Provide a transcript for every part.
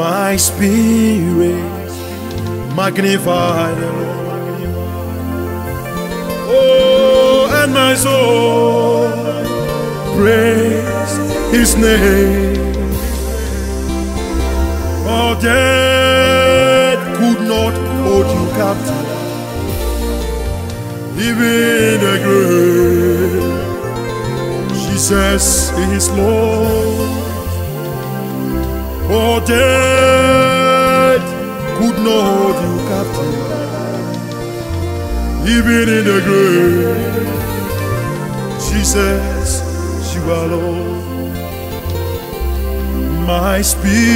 My spirit magnify the Lord. Oh, and my soul praise His name. Oh, death could not hold you captive, even the grave. Jesus is Lord. Oh, death could not hold you captive, even in the grave. Jesus, you are Lord. My spirit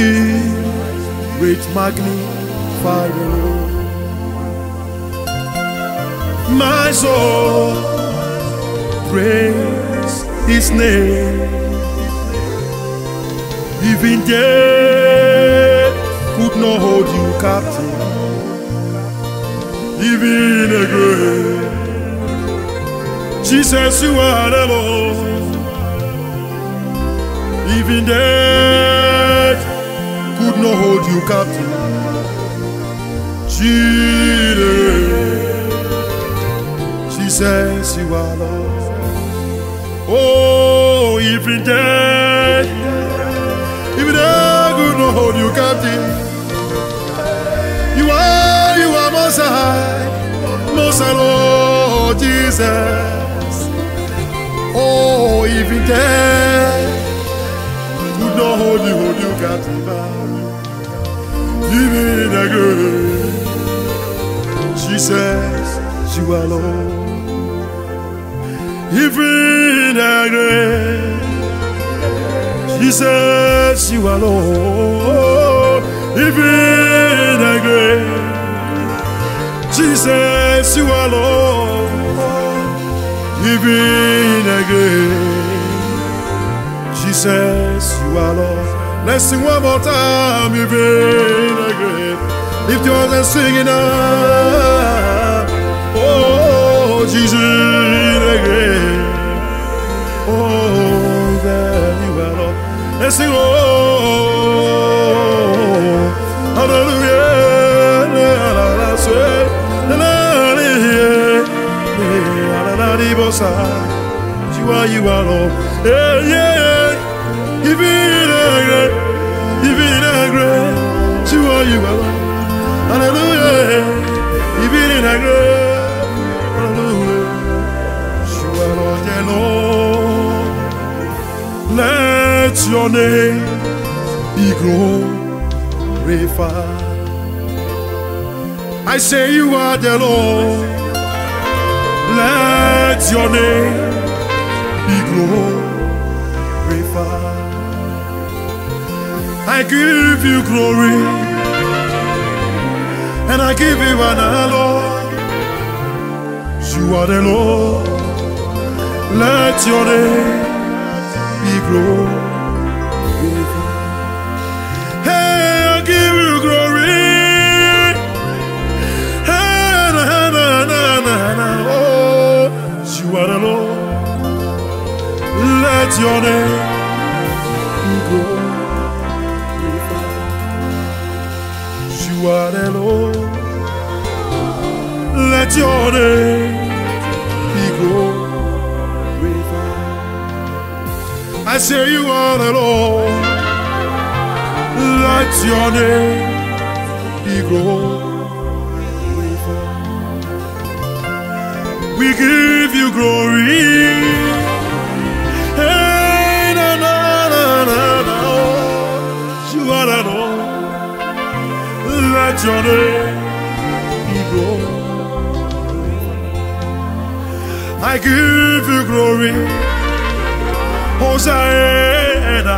magnify the Lord. My soul praise His name. Even death could not hold you captive. Even the grave. Jesus, you are the Lord. Even death could not hold you captive. Jesus, Jesus, you are Lord. Oh, even death, hold you. Are, you are Most High, Most High, Lord Jesus. Oh, even death could not hold you, hold you captive. Even in the grave, Jesus, you are Lord. Even the grave, Jesus, you are Lord. Even in grave, Jesus, you are Lord. Even in grave, Jesus, you are Lord. Let's sing one more time. Even in grave, lift your hands and sing it now. Oh, Jesus, in the grave. Oh, there you are, Lord. Let's sing, oh, la, la. You are, you are, Lord. Yeah, yeah, in the grave, even in the grave, you are, you are, Lord. Hallelujah, in the grave, hallelujah, you are, Lord, the Lord. Let your name be glorified. I say you are the Lord. Let your name be glorified. I give you glory and I give you honor, Lord. You are the Lord. Let your name be glorified. Let your name be glorified. You are the Lord. Let your name be glorified. I say you are the Lord. Let your name be glorified. We give you glory. Let be. I give you glory. Hosanna.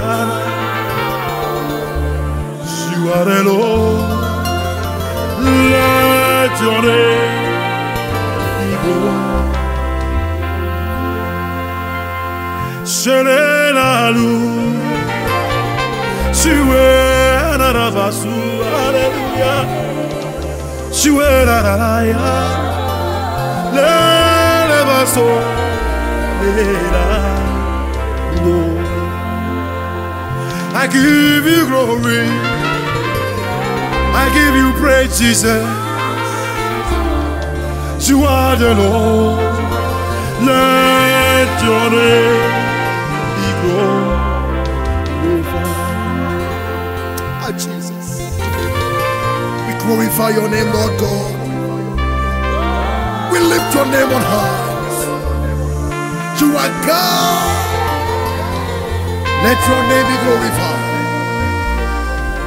You are the Lord. Let your name be glorified. Shelelalu. Shiwena Rabasu. Hallelujah. Shiwena Raya. Lelebaso. Lela. Lord. I give you glory I give you praise, Jesus. You are the Lord. Let your name glorify your name, Lord God. We lift your name on high. You are God. Let your name be glorified.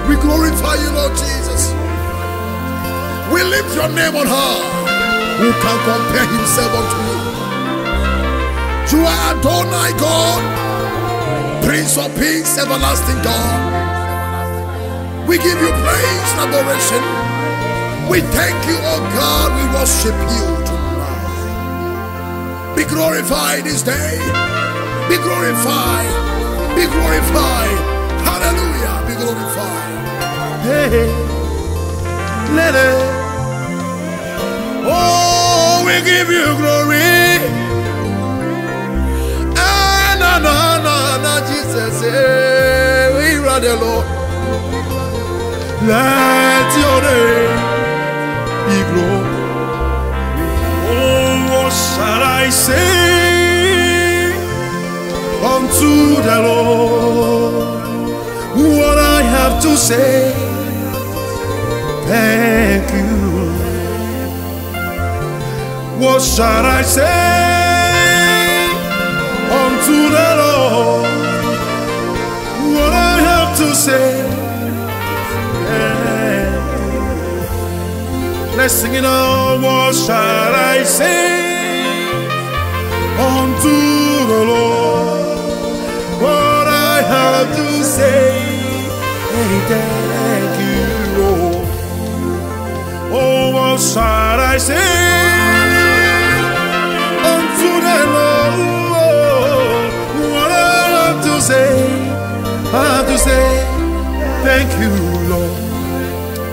We glorify you, Lord Jesus. We lift your name on high. Who can compare himself unto you? You are Adonai God, Prince of Peace, everlasting God. We give you praise and adoration. We thank you, oh God. We worship you tonight. Be glorified this day. Be glorified. Be glorified. Hallelujah. Be glorified. Hey, let it. Oh, we give you glory. Ah, no, no, no, no, Jesus. Hey, we are the Lord. Let your name be glorified. Oh, what shall I say unto the Lord? What I have to say, thank you. What shall I say unto the Lord? What I have to say. Let's sing it on. What shall I say unto the Lord? What I have to say, hey, thank you, Lord. Oh, what shall I say unto the Lord? What I have to say, I have to say, thank you, Lord.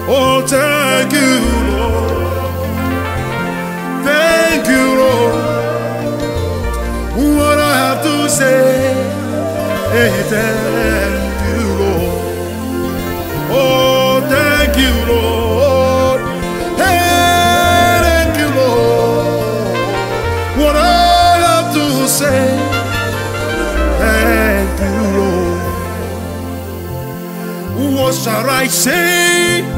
Oh, thank you, say, hey, thank you, Lord. Oh, thank you, Lord. Hey, thank you, Lord. What I have to say, thank you, Lord. What shall I say?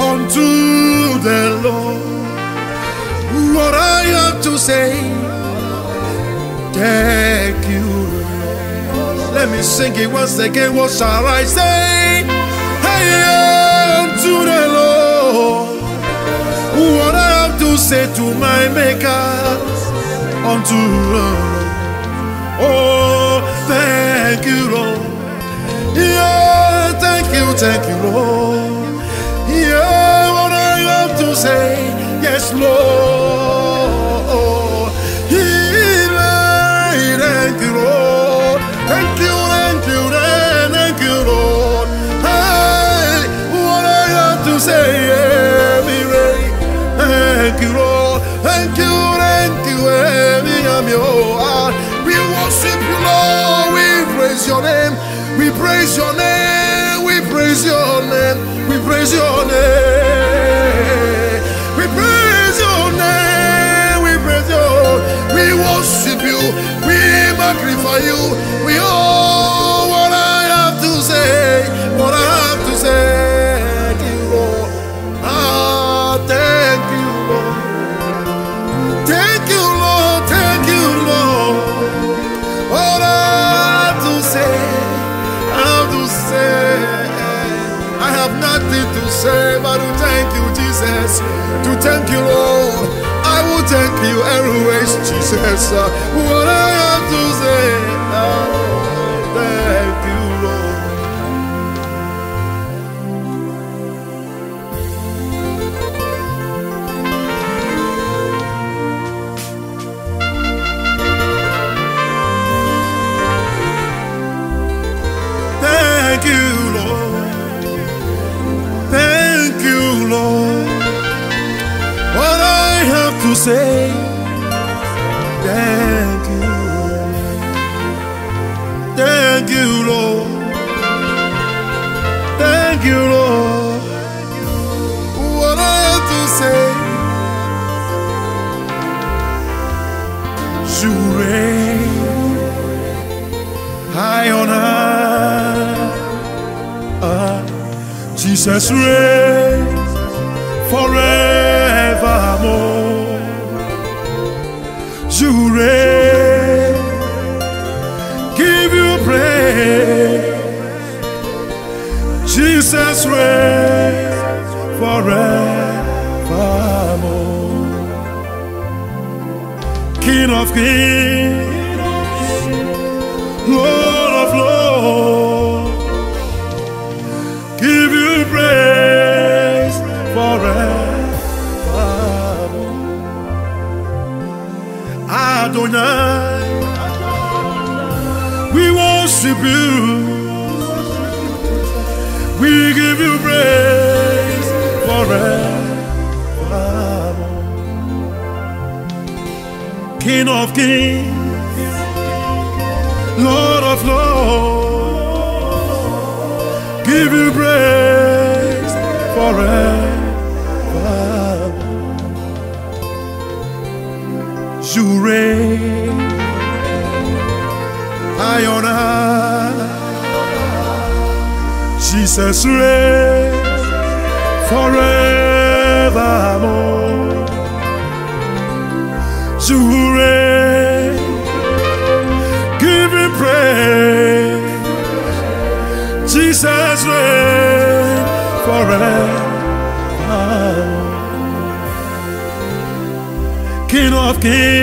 unto the Lord. What I have to say, thank. Let me sing it once again. What shall I say? Hey, unto the Lord. What I have to say to my Maker, unto the Lord. Oh, thank you, Lord. Yeah, thank you, thank you, Lord. Yeah, what I have to say, yes, Lord. Your name. We praise your name. We praise your name. We praise your name. We praise your name. We praise your. We worship you. We magnify you. Say but to thank you, Jesus. To thank you, Lord. I will thank you always, Jesus. What I have to say, oh, say thank you. Thank you, Lord. Thank you, Lord. What I have to say. You reign high on high. Uh, Jesus reigns forever. King of kings, Lord of lords, give you praise forevermore. Adonai, we worship you. King of kings, Lord of lords, give you praise forever. You reign high on high. Jesus reigns forevermore. Praise. Jesus reigns forever. King of kings,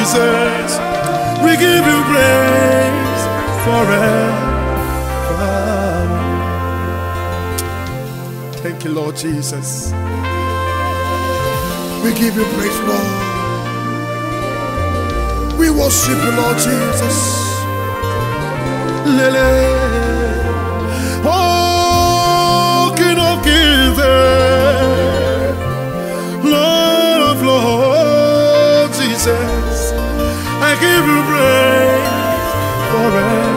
Jesus. We give you praise forever. Thank you, Lord Jesus. We give you praise, Lord. We worship you, Lord Jesus. Lele. Give you praise forever.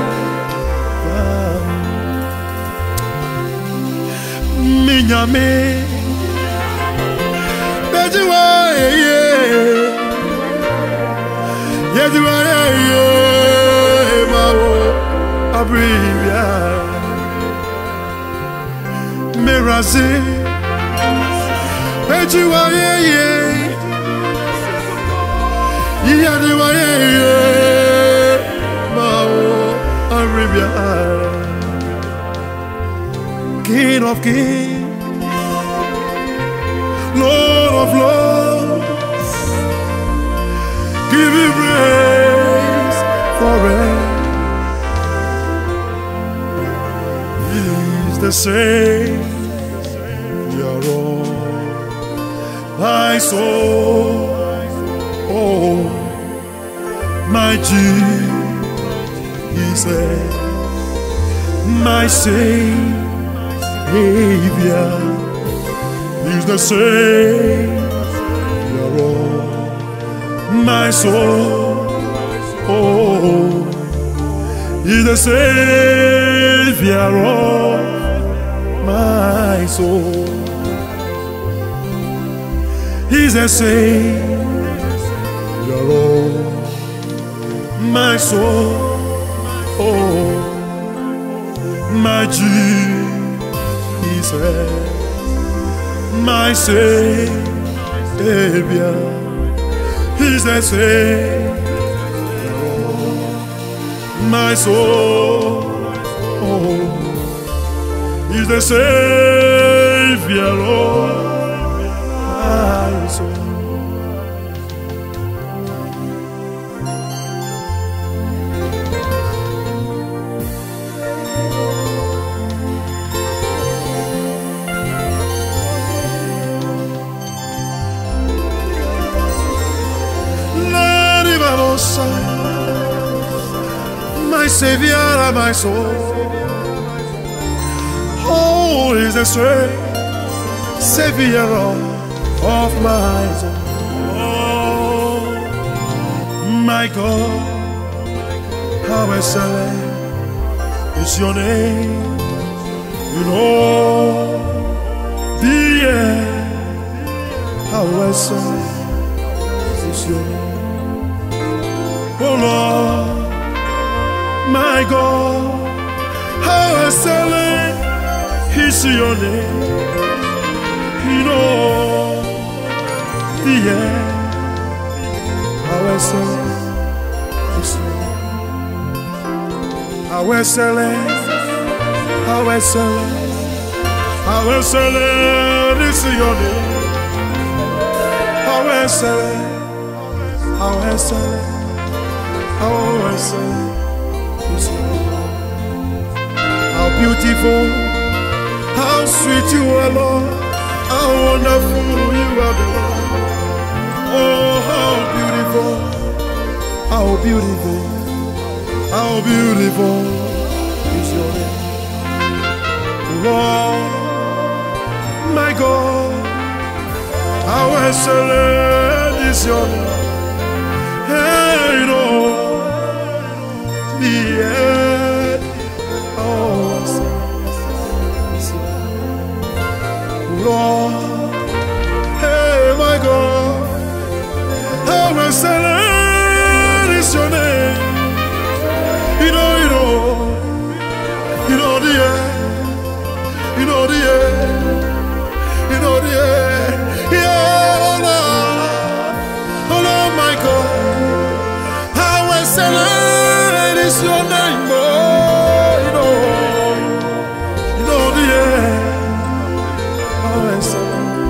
Minyame, Bejiwa, yeah. Yejiwa, yeah, Mawo, Abrivia, Mirazi, Bejiwa, yeah, yeah. King of kings, Lord of lords, give me praise forever. He's the same, Lord, my soul, oh, my Jesus, my Savior. He's the Savior of my soul. Oh, He's the Savior of my soul. He's the Savior my soul. Oh, my Jesus my Savior. He's the Savior, my soul. Oh, He's the Savior of my soul. My Savior, my soul. Oh, is the strength, Savior of, my soul. Oh, my God, how excellent is your name. You know the end. How excellent is your name. Oh Lord, my God, how excellent is your name. You know the end. How excellent is your name. How excellent, how excellent, how excellent is your name. How excellent, how excellent, how beautiful, how sweet you are, Lord. How wonderful you are, Lord. Oh, how beautiful, how beautiful, how beautiful is your name. Lord, my God, how excellent is your name. Hey, Lord, your name. Lord, is your name, oh, you know, you know the air. How excellent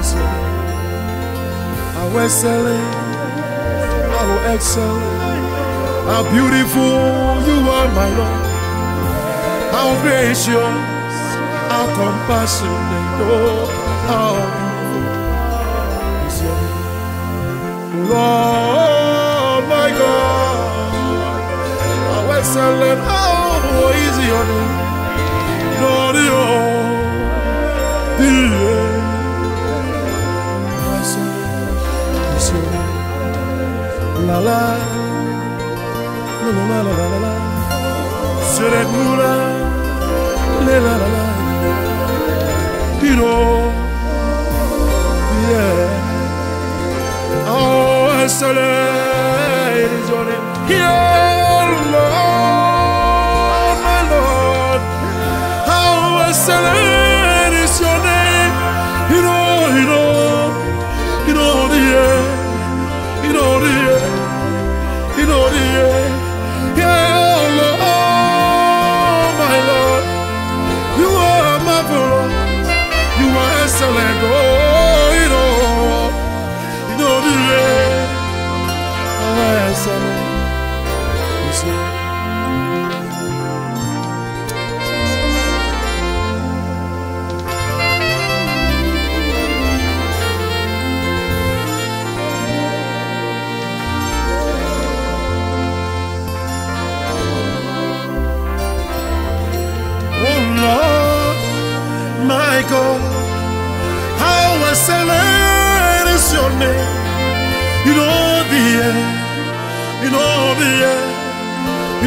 is your name. How excellent, how excellent, how beautiful you are, my Lord. How gracious, how compassionate, oh, how beautiful is your name. Lord, excellent, how is your name. Lord. La la, la la la la la la. Serenula, la la la la. You know, yeah. Oh, your name. Yeah, How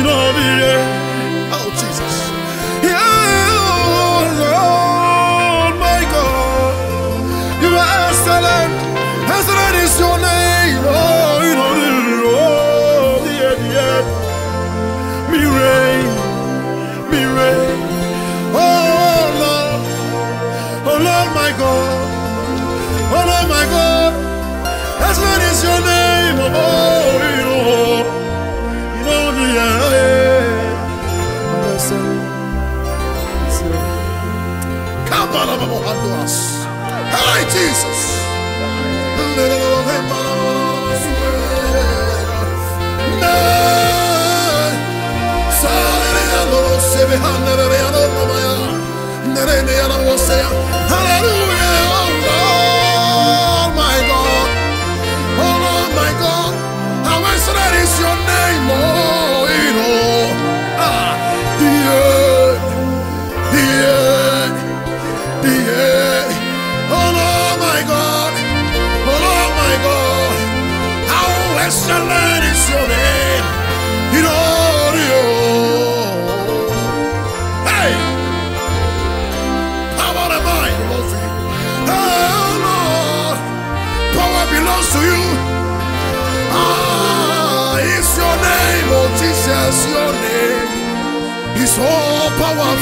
you know Hallelujah,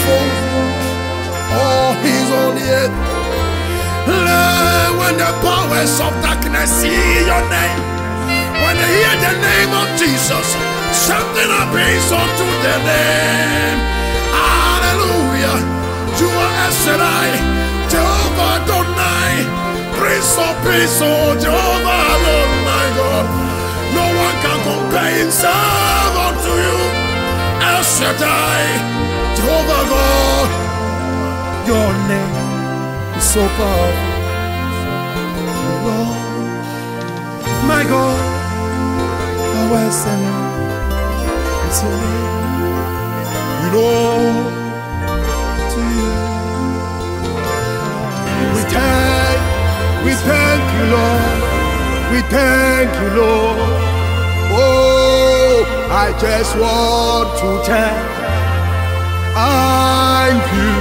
powerful. Oh, he's on the. When the powers of darkness see your name, when they hear the name of Jesus, something happens unto the name. Hallelujah. You are Esserai, Jehovah Adonai, Prince of Peace, oh Jehovah Adonai, God. No one can compare himself unto you. El Shaddai, Jehovah God. Your name is so powerful. Lord, my God, how excellent is your name. You know, to you. We thank, we thank you, Lord. We thank you, Lord. Oh, I just want to thank, thank you,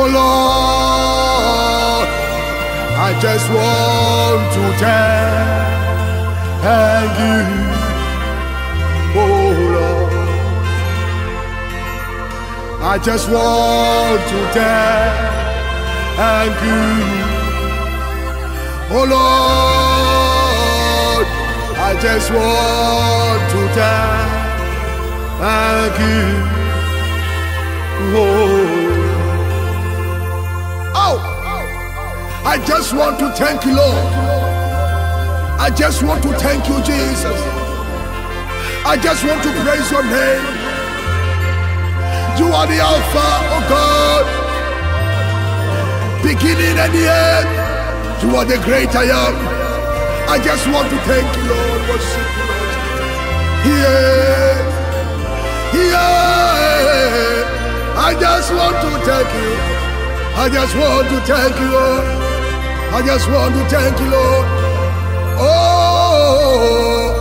oh Lord. I just want to thank, thank you, oh Lord. I just want to thank, thank you. Oh Lord, I just want to thank, thank you. Oh. oh, I just want to thank you, Lord. I just want to thank you, Jesus. I just want to praise your name. You are the Alpha, oh God, beginning and the end. You are the great I am. I just want to thank you, Lord. Worship you, Lord. Yeah. Yeah. I just want to thank you. I just want to thank you, Lord. I just want to thank you, Lord. Oh,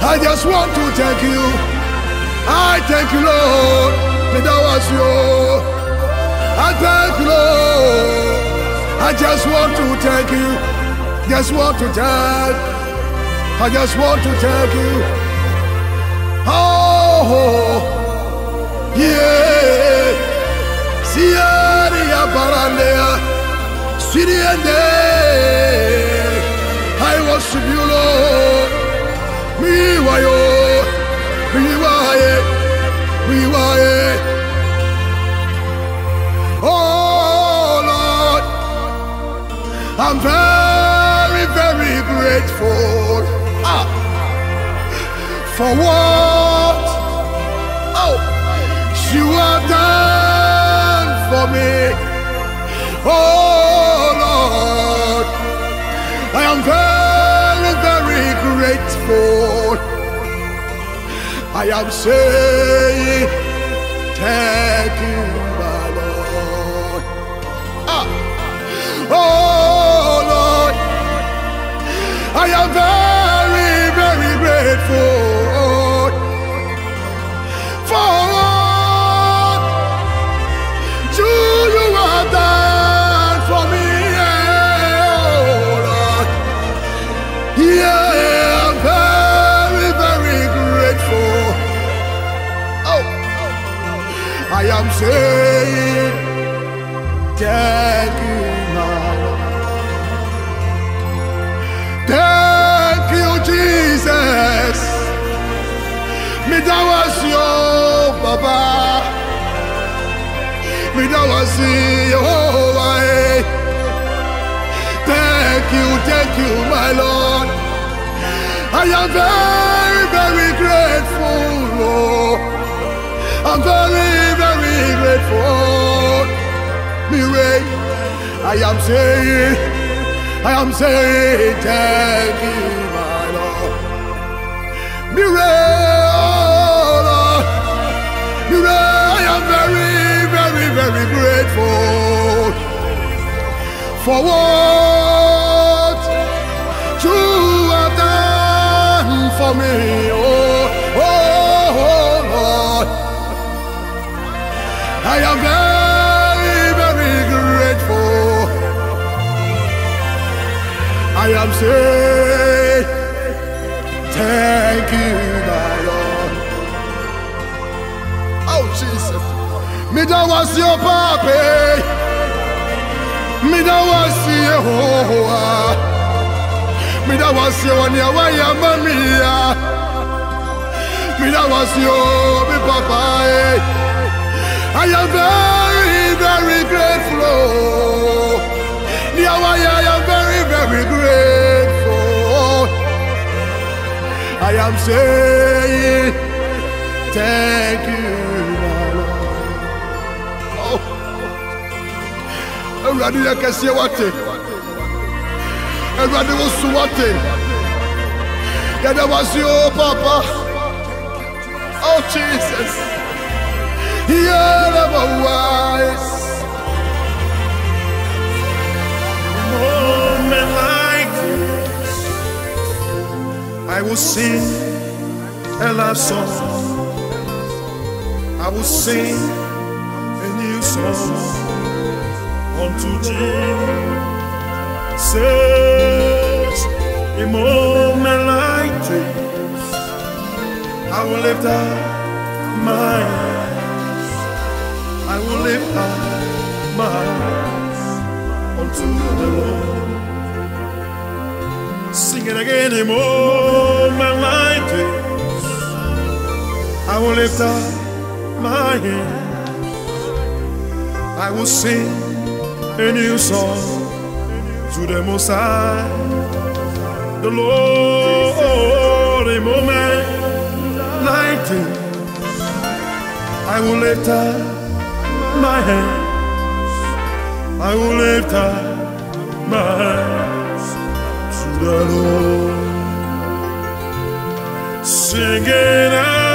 I just want to thank you. I thank you, Lord. That was you. I thank you, Lord. I just want to thank you. Just want to thank. I just want to thank you. Oh, yeah. Siaria Barandea. Siriende. I worship you, Lord. Me wayo. Me waye. Me waye. Oh Lord. I'm very, very grateful ah, for what me. Oh Lord, I am very, very grateful. I am saying thank you, my Lord. Ah. Oh Lord, I am very, Me that was. Thank you, thank you, my Lord. I am very, very grateful, Lord. I'm very, very grateful. Me I am saying, I am saying thank you, my Lord. Me way, oh Lord. Me I am very grateful for what you have done for me. Oh, oh, oh Lord. I am very, very grateful. I am saying, thank you, Me da was your papi. Me da was Yehovah. Me da was your one ya wa ya mamia. Me da was your me papa. I am very, very grateful. Yahweh, I am very, very grateful. I am saying thank you, Awurade yɛ kɛseɛ wate. Awurade wo so wate. Papa. Oh Jesus. Yɛda ma wise. like this, I will sing a love song. I will sing a new song unto Jesus. A moment like this, I will lift up my hands. I will lift up my hands unto the Lord. Sing it again, a moment like this. I will lift up my hands. I will sing a new song to the Most High. The Lord, a moment like this. I will lift up my hands. I will lift up my hands to the Lord, singing, I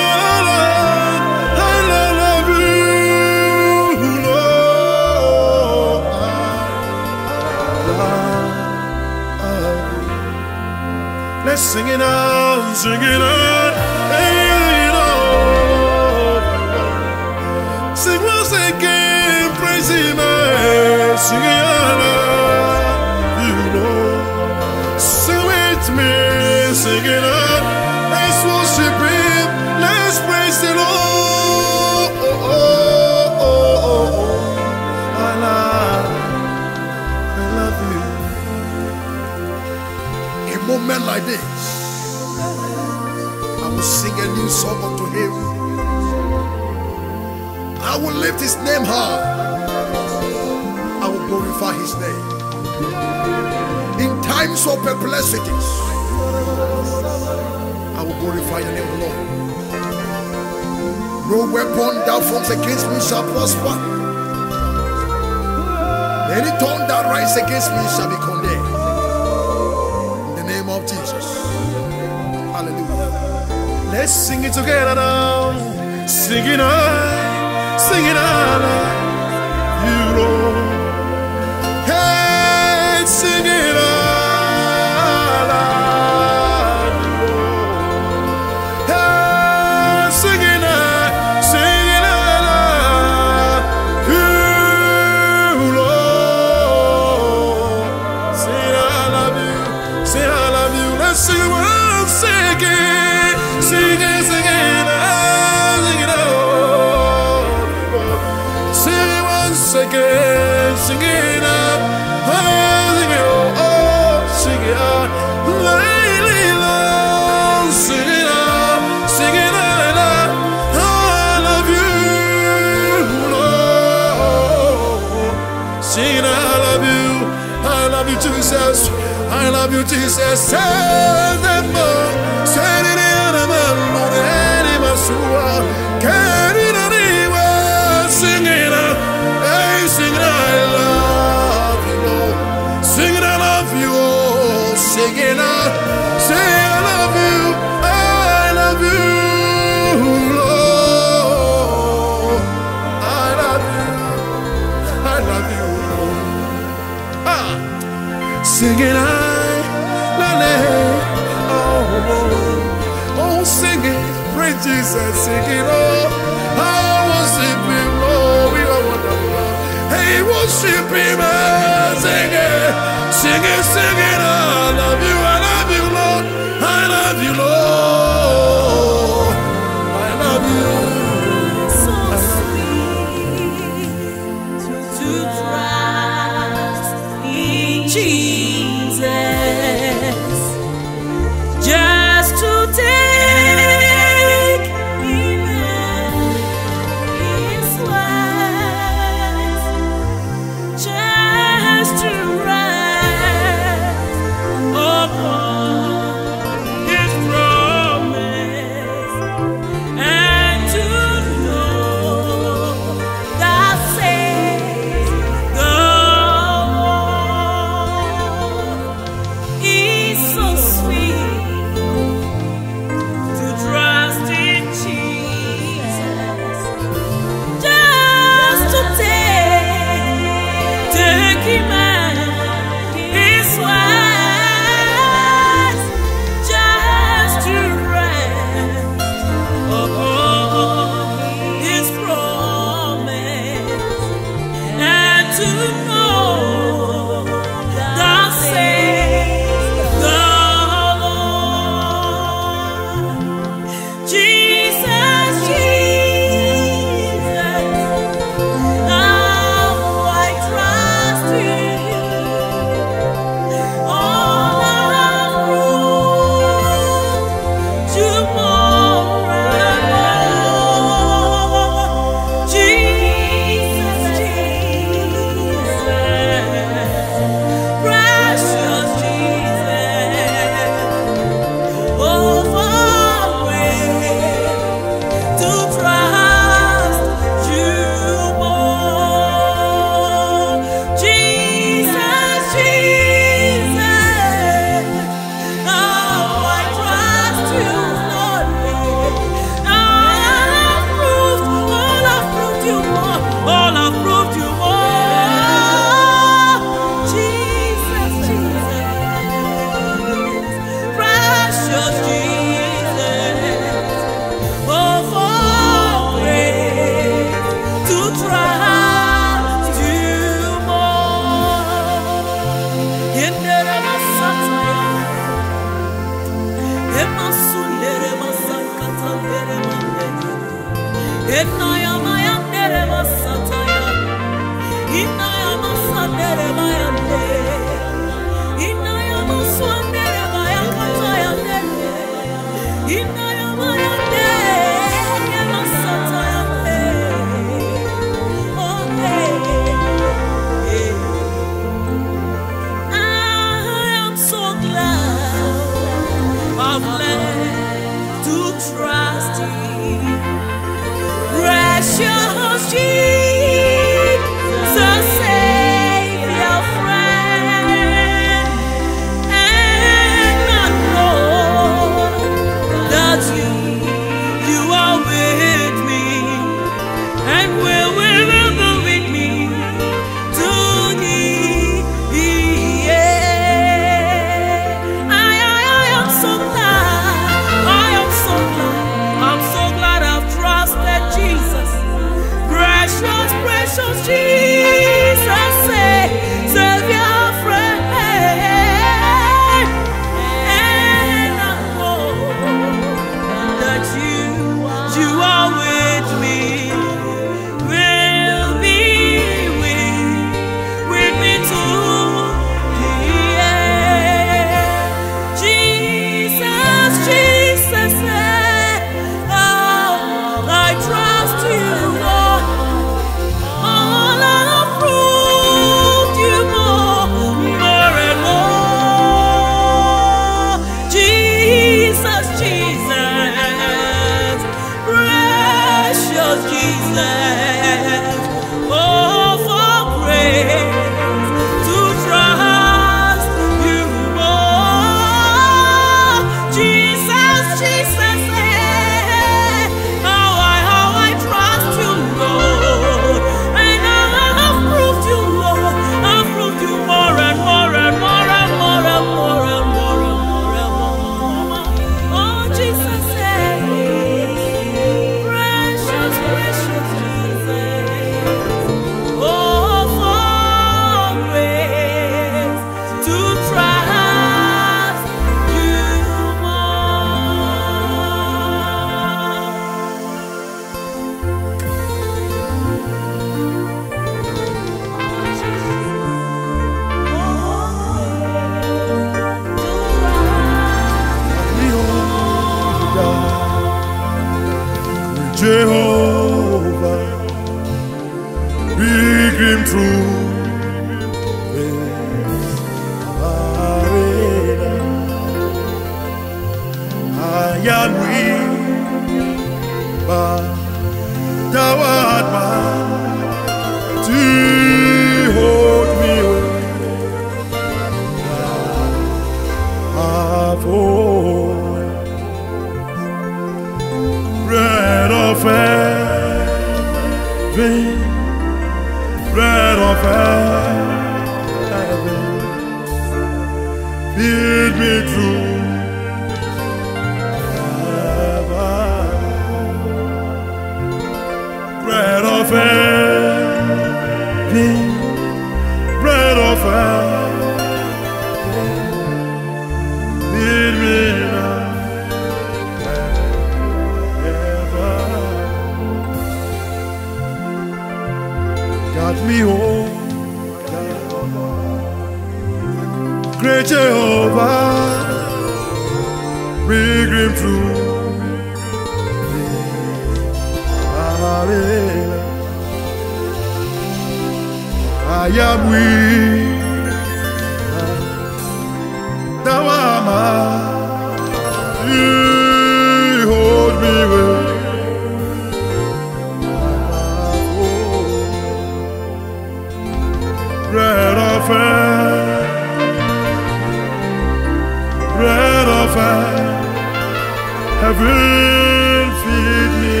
Heaven feed me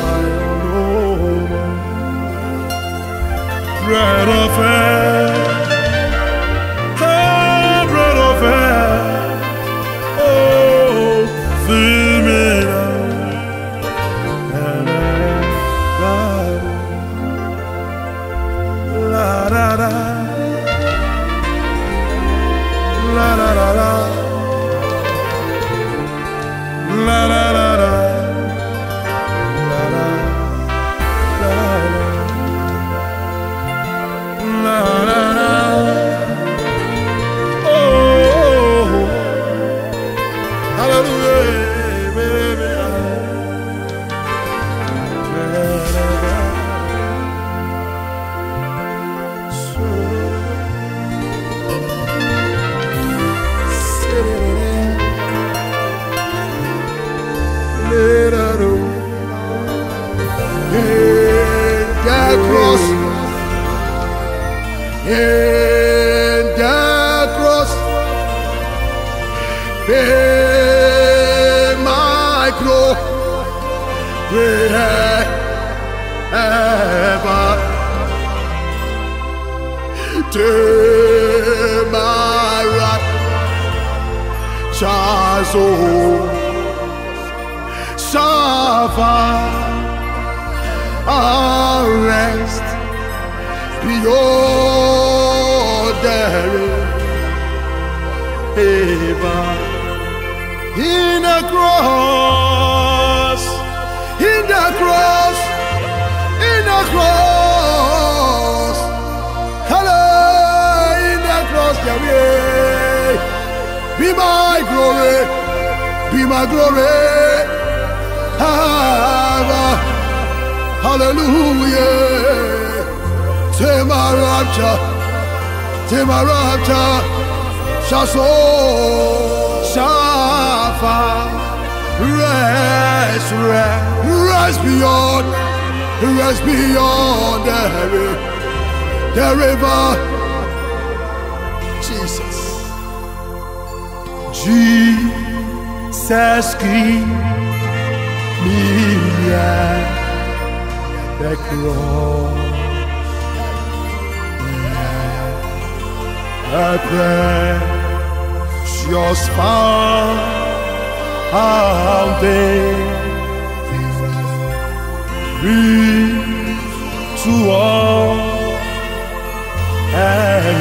I don't know Right off Hallelujah. Say my rapture. Say rapture. Shall soar. Shall fall rest, rest, rest beyond, rest beyond the river, the river. Jesus, Jesus, scream me. Yeah that cross. The precious fountain reach to all and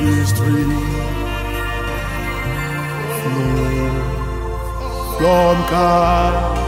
mystery flow from God.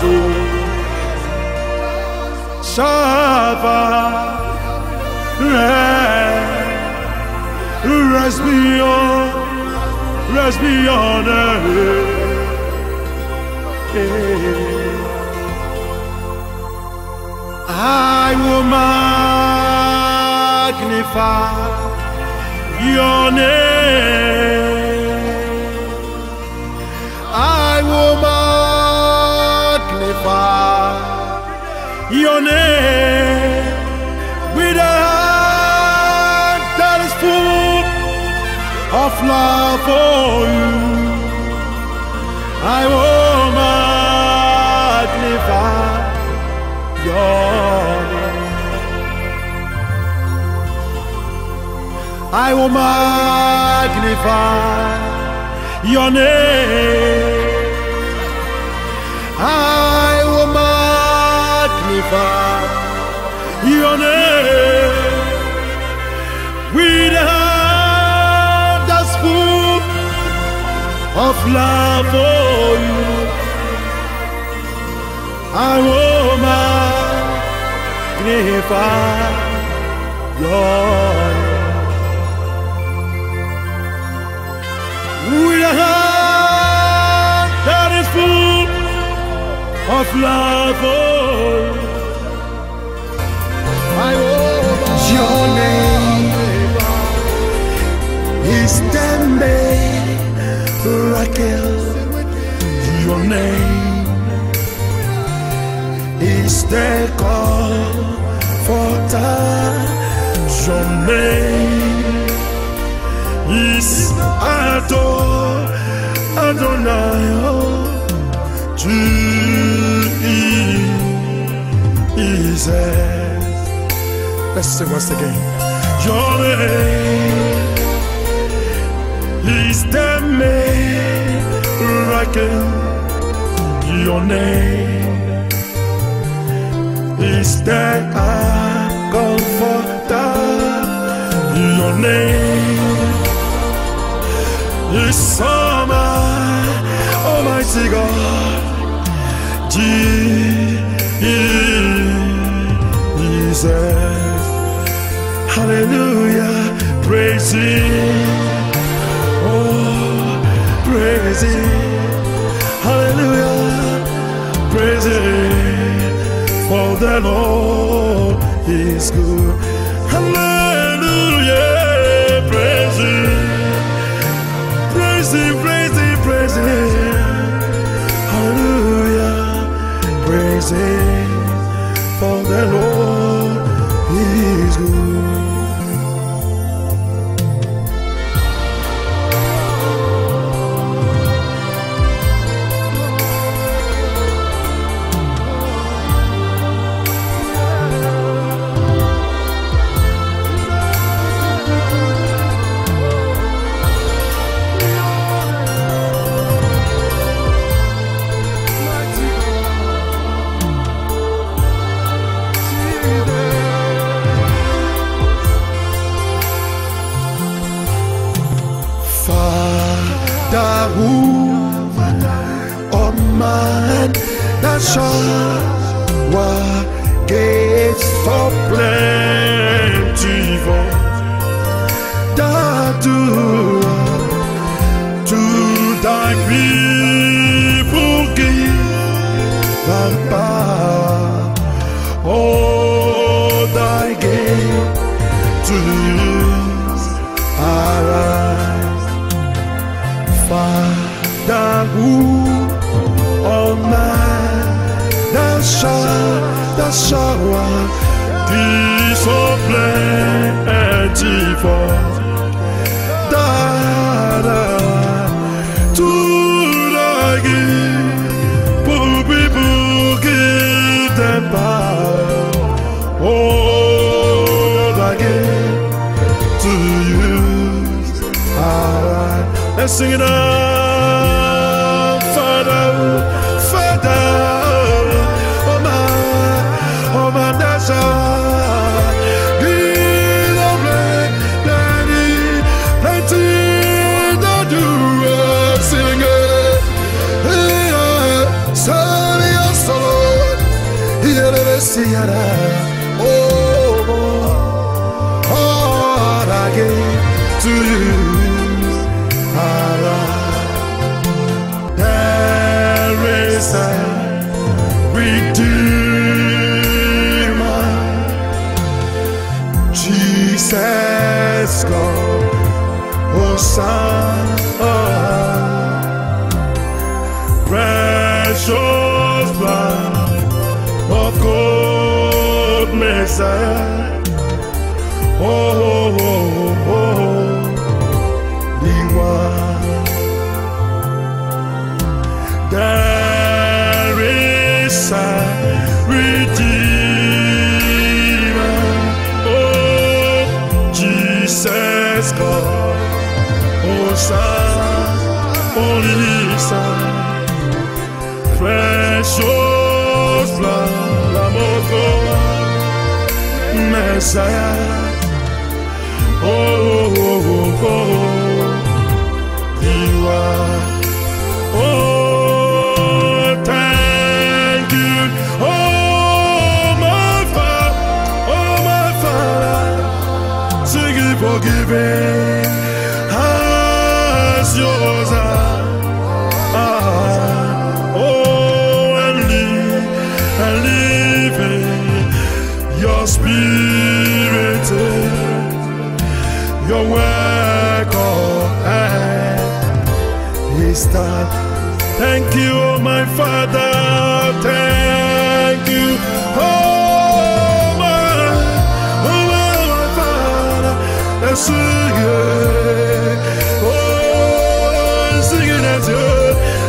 Chazo, Shava, Rest beyond, rest beyond I will magnify your name. I will magnify your name with a heart that is full of love for you. I will magnify your name. I will magnify your name. I of love for you. I will magnify your name. With a heart that is full of love for you. Name Is the comforter. Your name is Ador Adonai oh, Jesus. Let's sing once again. Your name is the miracle. Your name is the comforter. Your name is summer, Almighty God. Jesus, Hallelujah, praise Him, oh, praise Him, Him, for the Lord is good.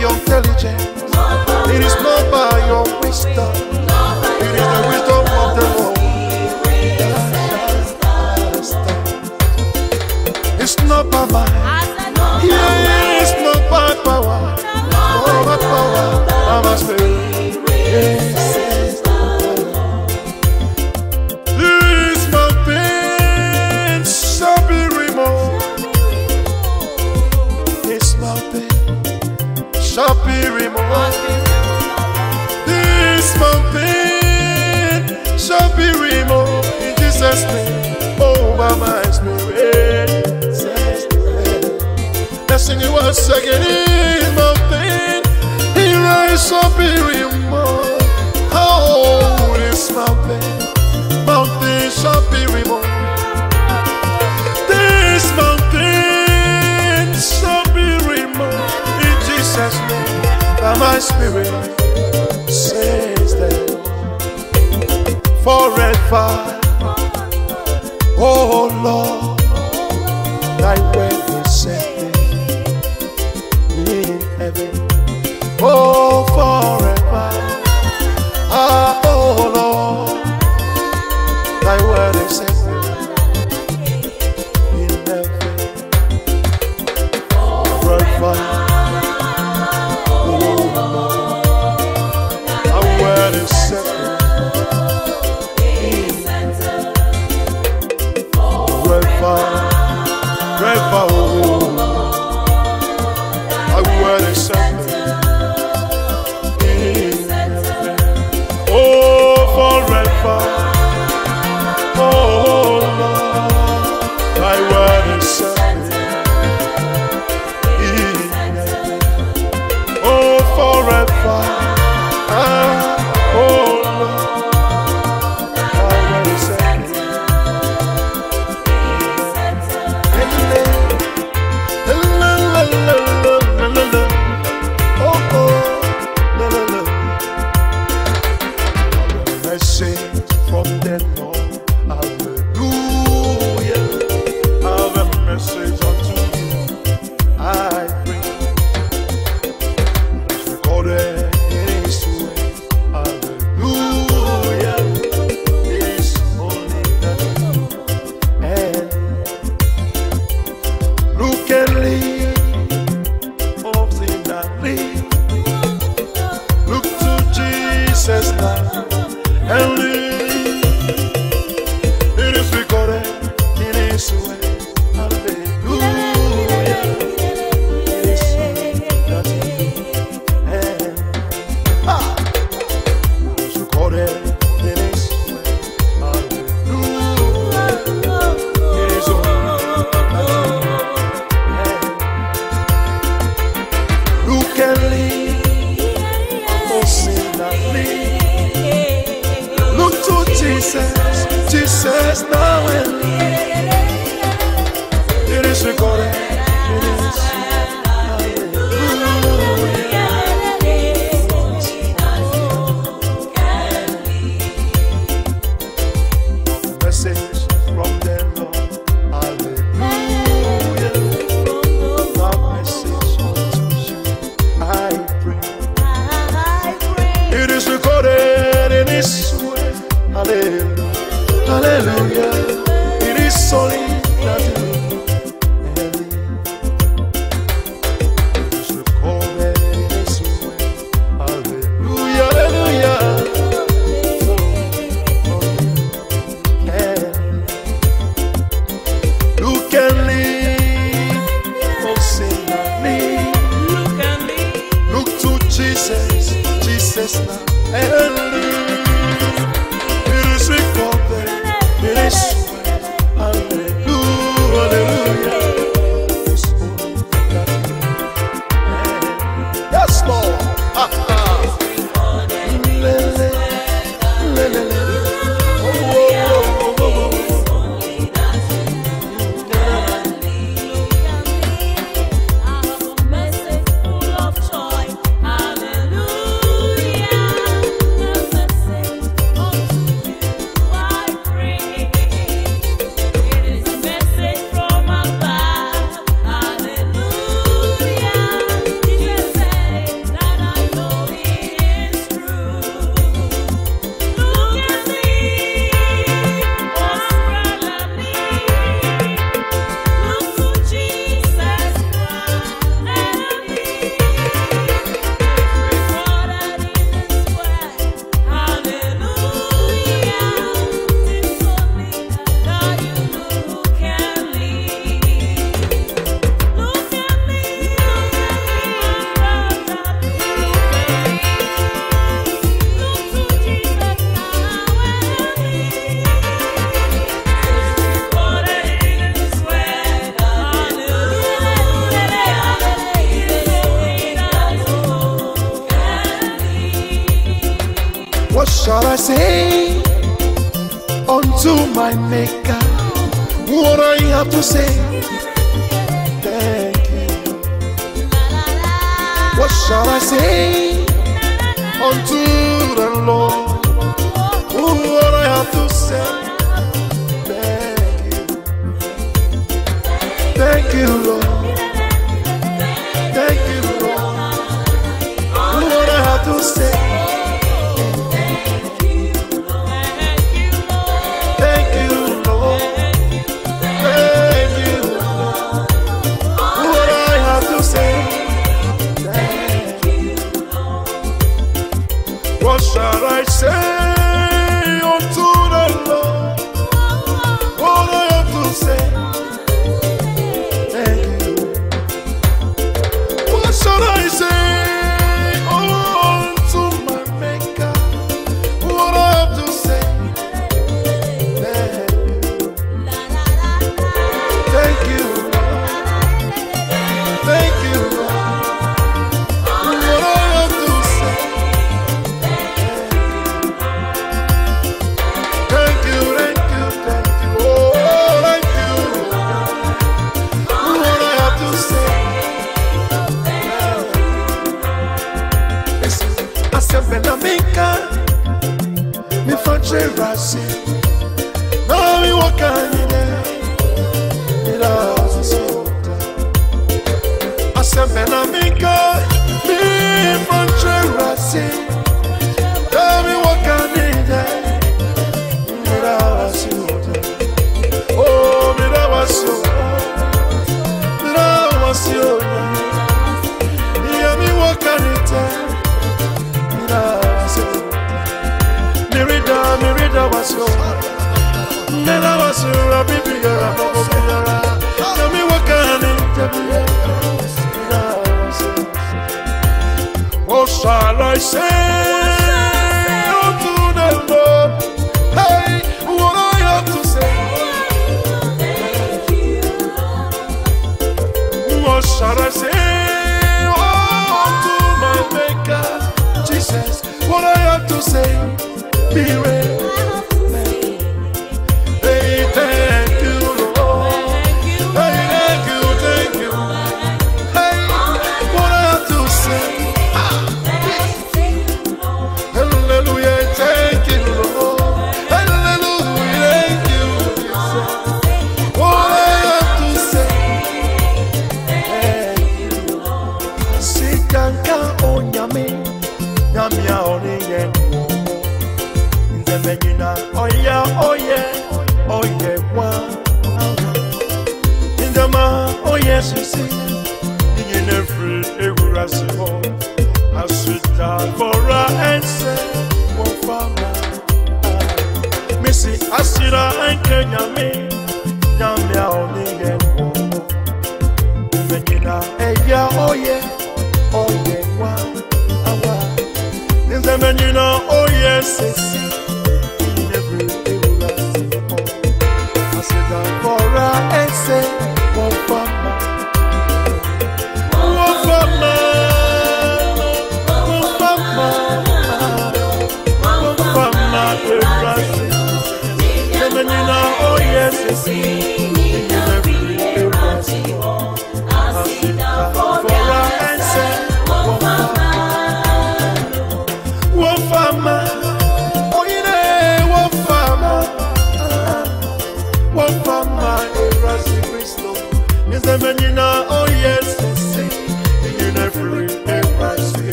it's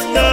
nimonya